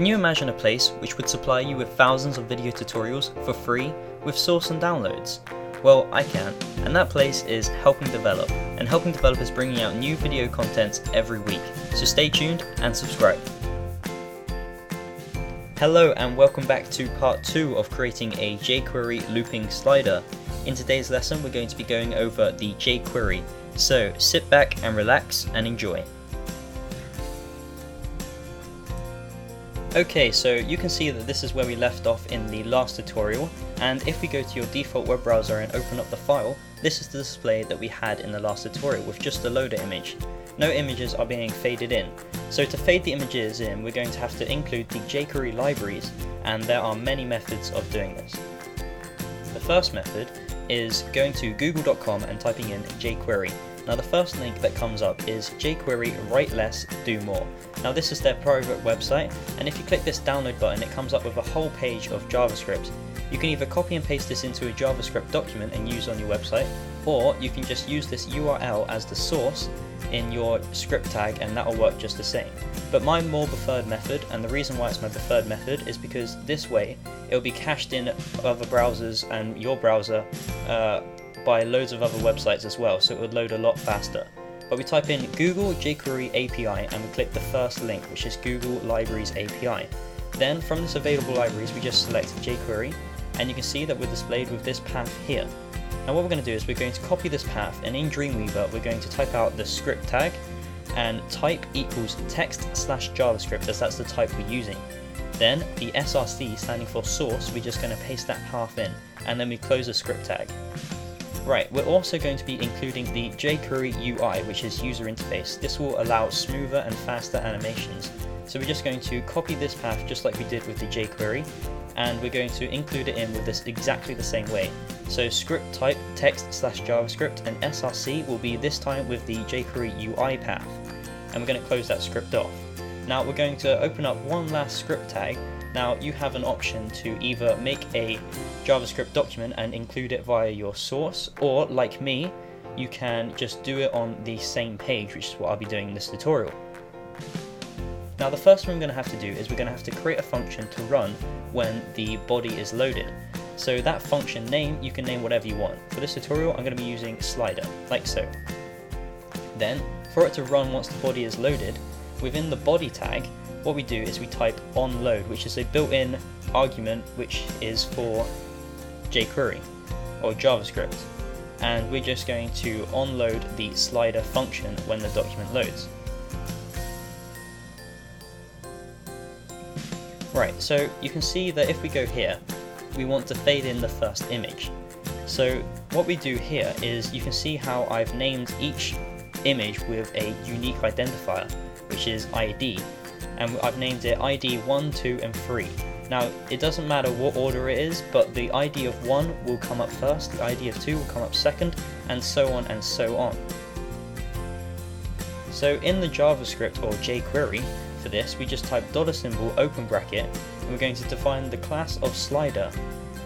Can you imagine a place which would supply you with thousands of video tutorials for free with source and downloads? Well, I can, and that place is Helping Develop, and Helping Develop is bringing out new video contents every week, so stay tuned and subscribe. Hello and welcome back to part 2 of creating a jQuery looping slider. In today's lesson we're going to be going over the jQuery, so sit back and relax and enjoy. Okay, so you can see that this is where we left off in the last tutorial, and if we go to your default web browser and open up the file, this is the display that we had in the last tutorial with just the loader image. No images are being faded in. So to fade the images in, we're going to have to include the jQuery libraries, and there are many methods of doing this. The first method is going to google.com and typing in jQuery. Now the first link that comes up is jQuery write less, do more. Now this is their private website and if you click this download button it comes up with a whole page of JavaScript. You can either copy and paste this into a JavaScript document and use on your website or you can just use this URL as the source in your script tag and that'll work just the same. But my more preferred method, and the reason why it's my preferred method is because this way it'll be cached in other browsers and your browser uh, by loads of other websites as well, so it would load a lot faster. But we type in Google jQuery API and we click the first link, which is Google Libraries API. Then from this available libraries, we just select jQuery, and you can see that we're displayed with this path here. Now what we're going to do is we're going to copy this path, and in Dreamweaver we're going to type out the script tag, and type equals text slash JavaScript as that's the type we're using. Then the src standing for source, we're just going to paste that path in, and then we close the script tag. Right, we're also going to be including the jQuery UI, which is user interface. This will allow smoother and faster animations. So we're just going to copy this path just like we did with the jQuery, and we're going to include it in with this exactly the same way. So script type text slash JavaScript and src will be this time with the jQuery UI path. And we're going to close that script off. Now we're going to open up one last script tag now you have an option to either make a JavaScript document and include it via your source, or like me, you can just do it on the same page, which is what I'll be doing in this tutorial. Now the first thing we're going to have to do is we're going to have to create a function to run when the body is loaded. So that function name, you can name whatever you want. For this tutorial, I'm going to be using slider, like so. Then, for it to run once the body is loaded, within the body tag, what we do is we type onload, which is a built-in argument which is for jQuery or JavaScript. And we're just going to onload the slider function when the document loads. Right, so you can see that if we go here, we want to fade in the first image. So what we do here is you can see how I've named each image with a unique identifier, which is ID, and I've named it ID 1, 2 and 3. Now it doesn't matter what order it is, but the ID of 1 will come up first, the ID of 2 will come up second, and so on and so on. So in the JavaScript or jQuery for this, we just type dollar symbol open bracket, and we're going to define the class of slider,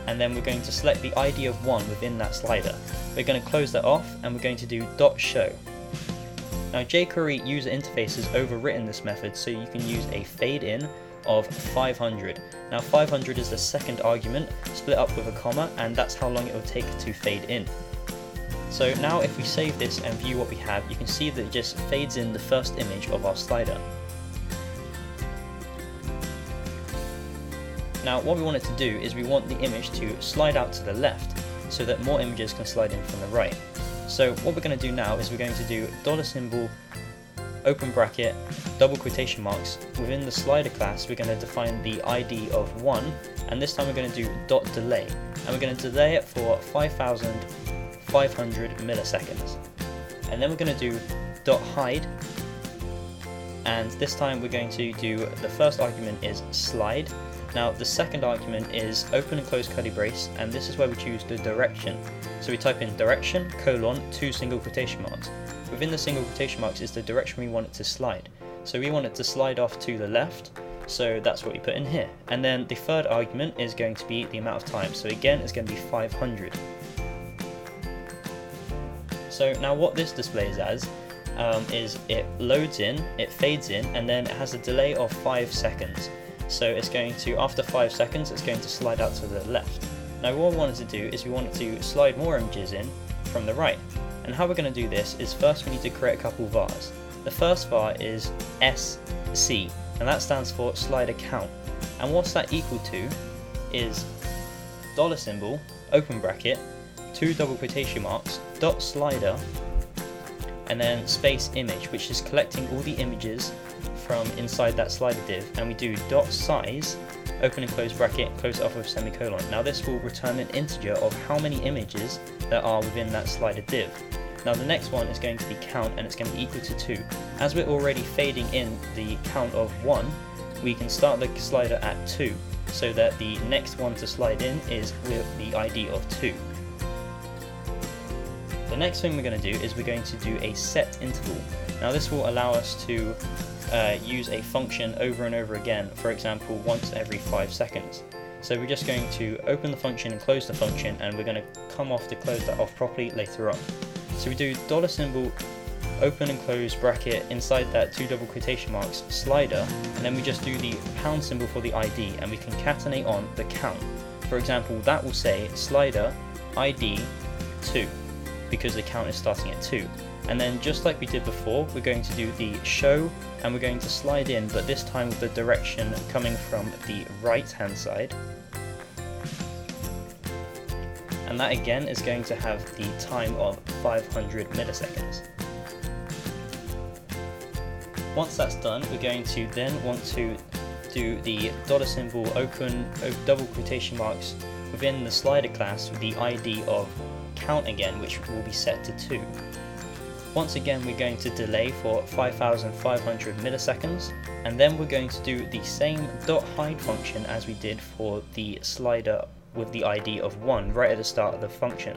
and then we're going to select the ID of 1 within that slider. We're going to close that off, and we're going to do dot show. Now jQuery user interface has overwritten this method so you can use a fade in of 500. Now 500 is the second argument split up with a comma and that's how long it will take to fade in. So now if we save this and view what we have, you can see that it just fades in the first image of our slider. Now what we want it to do is we want the image to slide out to the left so that more images can slide in from the right. So what we're going to do now is we're going to do dollar symbol, open bracket, double quotation marks. Within the slider class, we're going to define the ID of 1, and this time we're going to do dot delay, and we're going to delay it for 5,500 milliseconds. And then we're going to do dot hide, and this time we're going to do the first argument is slide. Now the second argument is open and close curly brace, and this is where we choose the direction. So we type in direction, colon, two single quotation marks. Within the single quotation marks is the direction we want it to slide. So we want it to slide off to the left, so that's what we put in here. And then the third argument is going to be the amount of time. So again, it's going to be 500. So now what this displays as um, is it loads in, it fades in, and then it has a delay of 5 seconds. So it's going to, after 5 seconds, it's going to slide out to the left. Now what we wanted to do is we wanted to slide more images in from the right. And how we're going to do this is first we need to create a couple vars. The first var is SC, and that stands for slider count. And what's that equal to is dollar symbol, open bracket, two double quotation marks, dot slider, and then space image, which is collecting all the images from inside that slider div, and we do dot size, open and close bracket, close off with semicolon. Now this will return an integer of how many images there are within that slider div. Now the next one is going to be count and it's going to be equal to 2. As we're already fading in the count of 1, we can start the slider at 2 so that the next one to slide in is with the ID of 2. The next thing we're going to do is we're going to do a set interval. Now this will allow us to uh, use a function over and over again, for example once every 5 seconds. So we're just going to open the function and close the function and we're going to come off to close that off properly later on. So we do dollar symbol open and close bracket inside that two double quotation marks slider and then we just do the pound symbol for the ID and we concatenate on the count. For example that will say slider ID 2 because the count is starting at 2. And then just like we did before, we're going to do the show and we're going to slide in, but this time with the direction coming from the right hand side. And that again is going to have the time of 500 milliseconds. Once that's done, we're going to then want to do the dollar symbol open double quotation marks within the slider class with the ID of count again, which will be set to 2. Once again, we're going to delay for 5500 milliseconds, and then we're going to do the same dot hide function as we did for the slider with the ID of 1 right at the start of the function.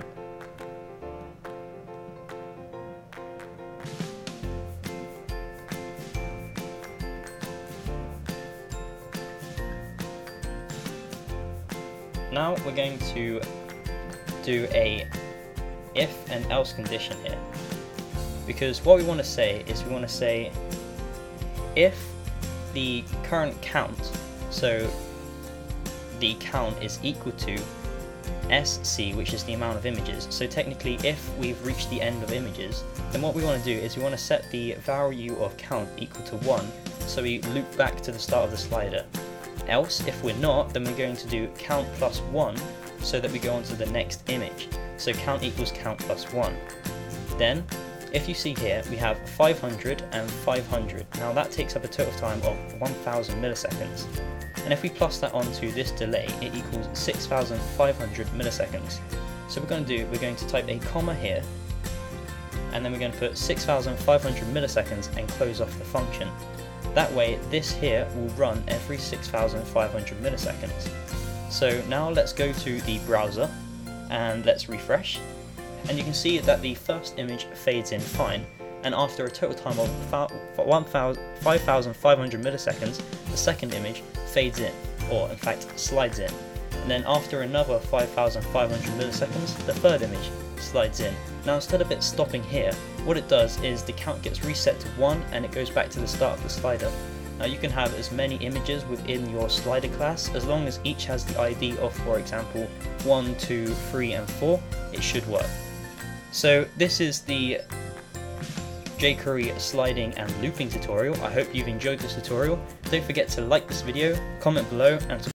Now we're going to do a if and else condition here. Because what we want to say is we want to say if the current count, so the count is equal to SC, which is the amount of images. So technically, if we've reached the end of images, then what we want to do is we want to set the value of count equal to 1, so we loop back to the start of the slider. Else, if we're not, then we're going to do count plus 1, so that we go on to the next image so count equals count plus 1. Then, if you see here, we have 500 and 500. Now that takes up a total time of 1000 milliseconds. And if we plus that onto this delay, it equals 6500 milliseconds. So we're going to do, we're going to type a comma here, and then we're going to put 6500 milliseconds and close off the function. That way, this here will run every 6500 milliseconds. So now let's go to the browser and let's refresh. And you can see that the first image fades in fine, and after a total time of 5,500 milliseconds, the second image fades in, or in fact slides in. And then after another 5,500 milliseconds, the third image slides in. Now instead of it stopping here, what it does is the count gets reset to 1 and it goes back to the start of the slider. Now you can have as many images within your slider class as long as each has the ID of for example 1, 2, 3 and 4, it should work. So this is the jQuery sliding and looping tutorial. I hope you've enjoyed this tutorial. Don't forget to like this video, comment below and